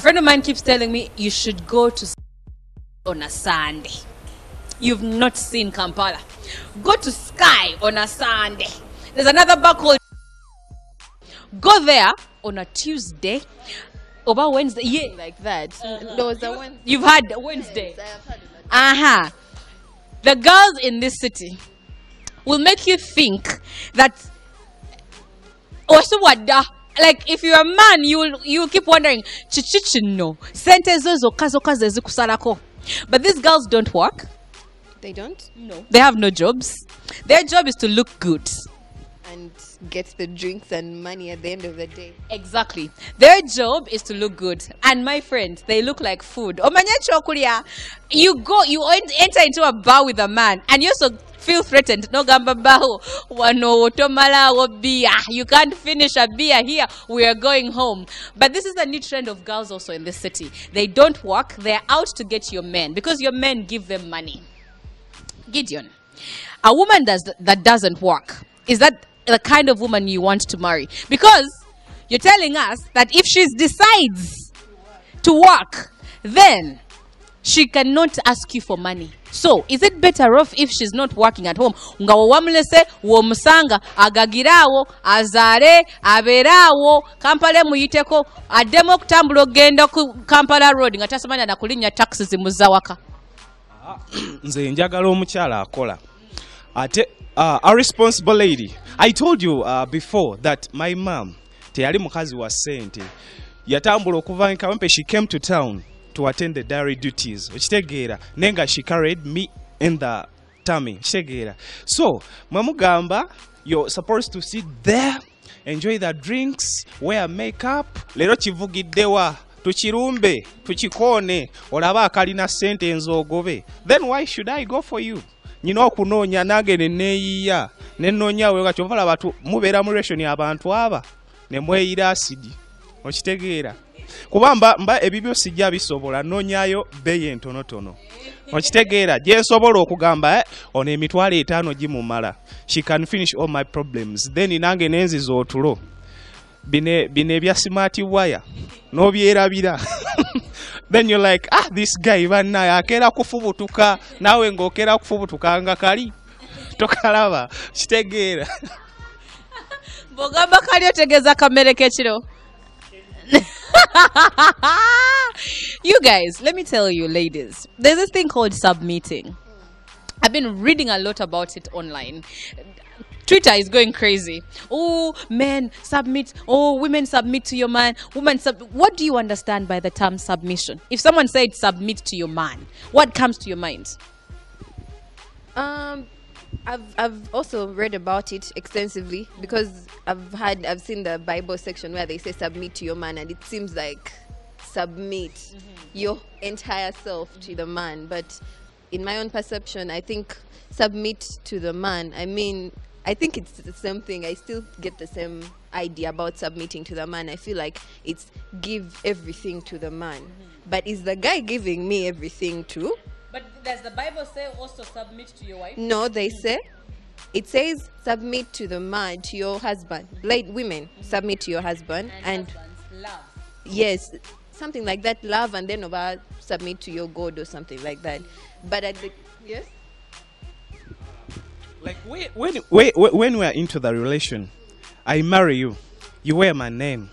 A friend of mine keeps telling me you should go to on a Sunday. You've not seen Kampala. Go to Sky on a Sunday. There's another bar called. Go there on a Tuesday. Over Wednesday. Yeah. like that. There was a one. You've had Wednesday. I have heard of that. Uh huh. The girls in this city will make you think that. Wasuwada. Like if you're a man, you will you will keep wondering chichichino sente zo zokka zokka ze zikusalako. But these girls don't work. They don't No. They have no jobs. Their job is to look good. and get the drinks and money at the end of the day. Exactly. Their job is to look good. And my friend, they look like food. You go, you enter into a bar with a man and you also feel threatened. No gamba baho. Wano otomala wo beer. You can't finish a beer here. We are going home. But this is a new trend of girls also in this city. They don't work. They're out to get your men because your men give them money. Gideon, a woman does that doesn't work. Is that the kind of woman you want to marry? Because you're telling us that if she decides to work, then she cannot ask you for money. So, is it better off if she's not working at home? Nga wamulese w'omusanga agagirawo azaale abeeraawo kampala emuyiteko addemu okutambula okgenda ku kampala road nga tasamanya nakulinnya taxi zimuzawaka nze njagala omukyala akola ate uh, a responsible lady i told you uh, before that my mom teyali mukazi wa sente yatambula okuva nkawempe she came to town to attend the diary duties. Okitegeera naye nga she carried me in the tummy. Kitegeera. So mwemugamba you're supposed to sit there enjoy the drinks wear makeup. Leero kivugiddewa tukirumbe tukikoone olabe akalina ssente enzoogobe then why should i go for you? Nyina okunoonya nange ne neeyiya ne nnoonyaawo nga kyova laba mubeera mu relation abantu aba ne mweyira asidi okitegeera kuba mba, mba ebibyo sijja bisobola nnoonyaayo bbeeyi entonotono. Okitegeera gye nsobola okugamba eh, ono emitwalo etaano gimumala. She can finish all my problems. Then nange nenziza otulo. Bino bino ebya smart wire. N'obyerabira. Then you're like ah this guy bannaye akeera kufubutuka. Naawe ng'okeera kufubutuka nga kali. Tokalaba. Kitegeera. Bw'ogamba kali otegeeza kamere k'ekiro you guys let me tell you ladies there's this thing called submitting i've been reading a lot about it online Twitter is going crazy. Oh, men submit. Oh, women submit to your man. Women sub. What do you understand by the term submission? If someone said submit to your man, what comes to your mind? Um, I've I've also read about it extensively because I've had I've seen the Bible section where they say submit to your man, and it seems like submit mm-hmm. your entire self to the man. But in my own perception, I think submit to the man. I mean, I think it's the same thing. I still get the same idea about submitting to the man. I feel like it's give everything to the man. Mm-hmm. But is the guy giving me everything too? But does the Bible say also submit to your wife? No, they say it says submit to the man, to your husband. Like women, submit to your husband, and, love. yes, something like that. Love, and then about submit to your God or something like that. But at the yes, like when when when, when we are into the relation i marry you you wear my name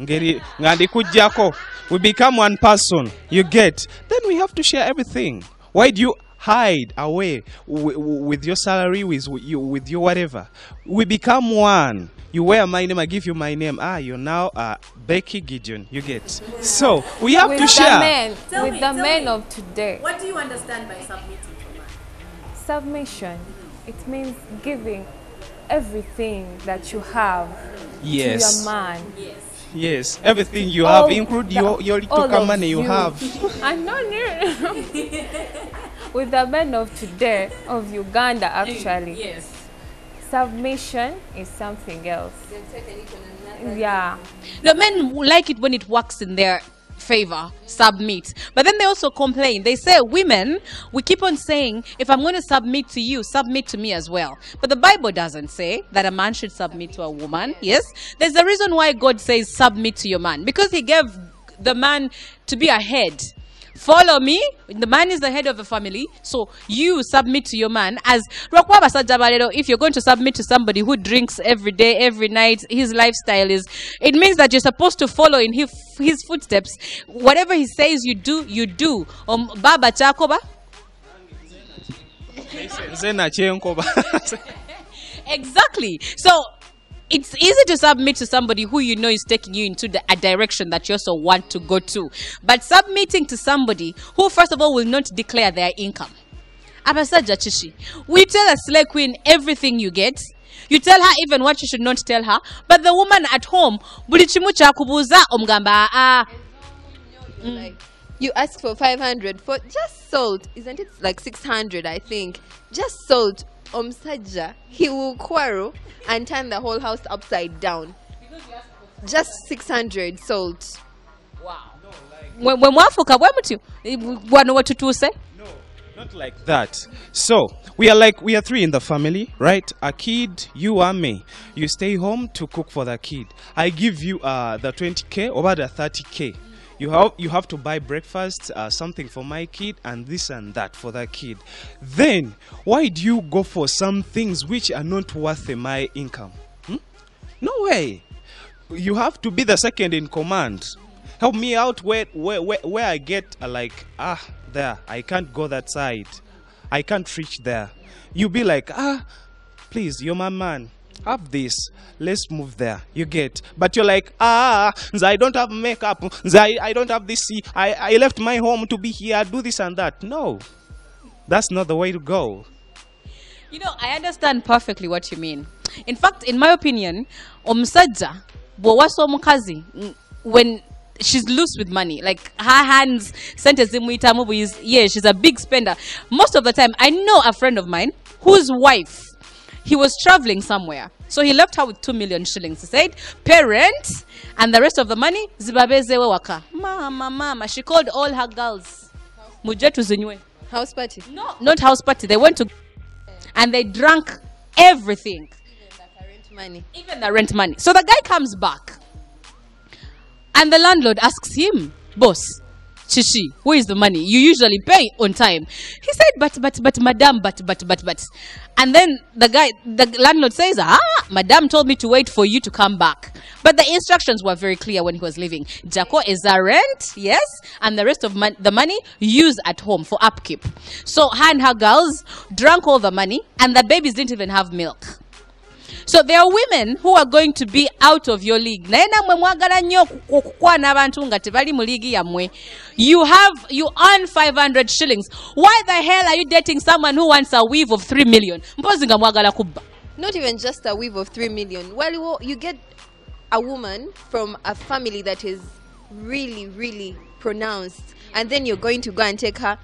ngeri nga ndikujjako we become one person you get then we have to share everything why do you hide away w- w- with your salary with you with your whatever we become one you wear my name i give you my name ah you're now uh, becky gideon you get so we have with to the share men, Tell with me, the men me. of today. What do you understand by submitting to a man? Submission, it means giving everything that you have to your man. Yes. Yes everything you All have include the- your your little of money you you. have I know you. with the men of today, of Uganda actually, Yes. submission is something else. Yeah. The men like it when it works in their favor, submit. But then they also complain. They say, women, we keep on saying, if I'm going to submit to you, submit to me as well. But the Bible doesn't say that a man should submit to a woman. Yes? There's a reason why God says submit to your man. Because he gave the man to be ahead. Follow me. The man is the head of the family, so you submit to your man. As if you're going to submit to somebody who drinks every day, every night, his lifestyle is, it means that you're supposed to follow in his, his footsteps. Whatever he says you do, you do. Um, baba chakoba. Exactly. So it's easy to submit to somebody who you know is taking you into the, a direction that you also want to go to. But submitting to somebody who, first of all, will not declare their income. Abasajja chishi. We tell a slay queen everything you get. You tell her even what you should not tell her. But the woman at home, omugamba ah. Like you ask for 500 for just salt, isn't it? Like 600, I think. Just salt. Omsaja, he will quarrel and turn the whole house upside down. Just 600 salt. Mwe mwafuuka bwe mutyo wano we tutuuse Not like that. So we are like we are three in the family, right? A kid, you and me. You stay home to cook for the kid. I give you uh, the 20k or the 30k. You have you have to buy breakfast, uh, something for my kid, and this and that for that kid. Then why do you go for some things which are not worth my income? Hmm? No way. You have to be the second in command. Help me out where where where, where I get uh, like ah there I can't go that side. I can't reach there. You be like ah please you're my man. Have this. Let's move there. You get. But you're like, ah, I don't have makeup. I, I don't have this. I, I left my home to be here. Do this and that. No. That's not the way to go. You know, I understand perfectly what you mean. In fact, in my opinion, omukazi mm, when she's loose with money, like her hands sente buyizi, yeah, she's a big spender. Most of the time, I know a friend of mine whose wife, he was traveling somewhere. So he left her with two million shillings. He said, Parents, rent and the rest of the money, zibabezewe waka. Mama, mama. She called all her girls. Muje tuzinywe. House party. No, not house party. They went to and they drank everything, Rent money. even the rent money. So the guy comes back, and the landlord asks him, "Boss, Chichi, where is the money? You usually pay on time." He said, "But, but, but, madam, but, but, but, but." And then the guy, the landlord says, "Ah, madam told me to wait for you to come back." But the instructions were very clear when he was leaving. Jaco is a rent, yes, and the rest of mon- the money use at home for upkeep. So her and her girls drank all the money, and the babies didn't even have milk. So there are women who are going to be out of your league. Naye nammwe mwagala nnyo oku- okukwana abantu nga tebali mu liigi yammwe. You have you earn 500 shillings. Why the hell are you dating someone who wants a weave of 3 million? Mpozi nga mwagala kubba. Not even just a weave of 3 million. Well, you get a woman from a family that is really, really pronounced, and then you're going to go and take her.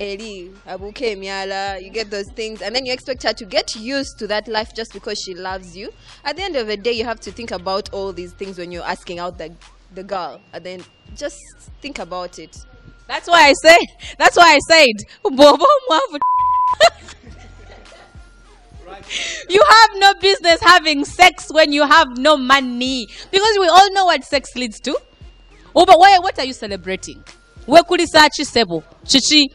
Eri, abuke emyala, you get those things, and then you expect her to get used to that life just because she loves you. At the end of the day, you have to think about all these things when you're asking out the, the girl, and then just think about it. That's why I say that's why I said bobo. You have no business having sex when you have no money because we all know what sex leads to. Oh, but why? What are you celebrating? Wekulisa ki sebo kiki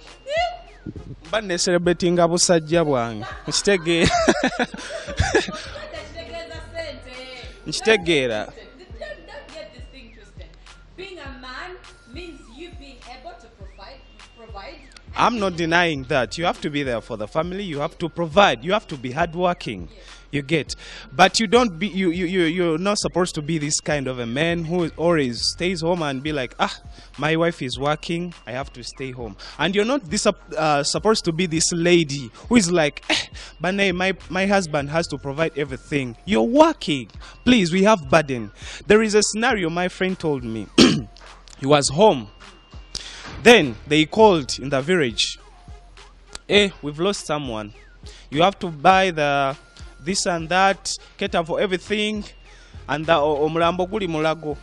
mba necelebratinga busajja bwange nkitegeera nkitegeera I'm not denying that. You have to be there for the family. You have to provide. You have to be hardworking. You get, but you don't be. You you you you're not supposed to be this kind of a man who always stays home and be like, ah, my wife is working. I have to stay home. And you're not this uh, supposed to be this lady who is like, eh, but my my husband has to provide everything. You're working. Please, we have burden. There is a scenario my friend told me. he was home then they called in the village. Hey, we've lost someone. You have to buy the this and that, cater for everything, and omulambo guli mulago.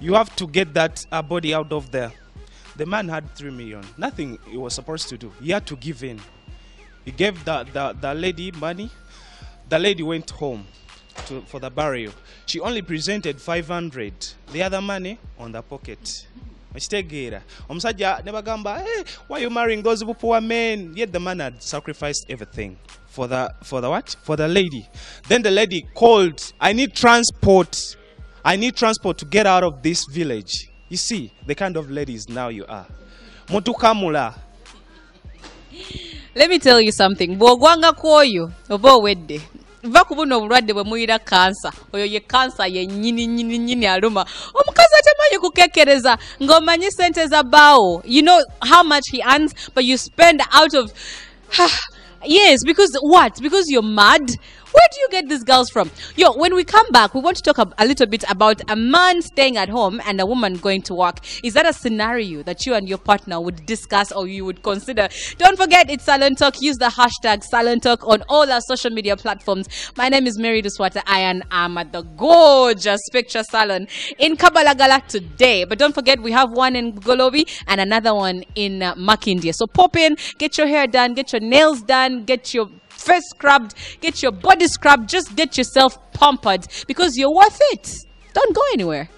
You have to get that uh, body out of there. The man had three million. Nothing he was supposed to do. He had to give in. He gave the, the, the lady money. The lady went home. to, for the burial. She only presented 500. The other money on the pocket. Ekitegeera omusajja ne bagamba hey, why you marrying those poor men? Yet the man had sacrificed everything. For the for the what? For the lady. Then the lady called i need transport. I need transport to get out of this village. You see the kind of ladies now you are. Mutukamula. Let me tell you something. Bw'ogwanga kwoyo oba owedde va ku buno obulwadde bwe muyira kansa oyo ye kansa yennyini nyini nyini aluma. Omukazi atamanyi kukekereza ng'omanyi sente za bao. You know how much he earns but you spend out of yes because what? Because you're mad where do you get these girls from? Yo when we come back we want to talk a, a little bit about a man staying at home and a woman going to work. Is that a scenario that you and your partner would discuss or you would consider? Don't forget it's Salon Talk. Use the hashtag Salon Talk on all our social media platforms. My name is mary duswata and i'm at the gorgeous picture salon in kabalagala today. But don't forget we have one in golobi and another one in uh, Makindye. so pop in get your hair done get your nails done get your face scrubbed, get your body scrubbed, just get yourself pampered because you're worth it. Don't go anywhere.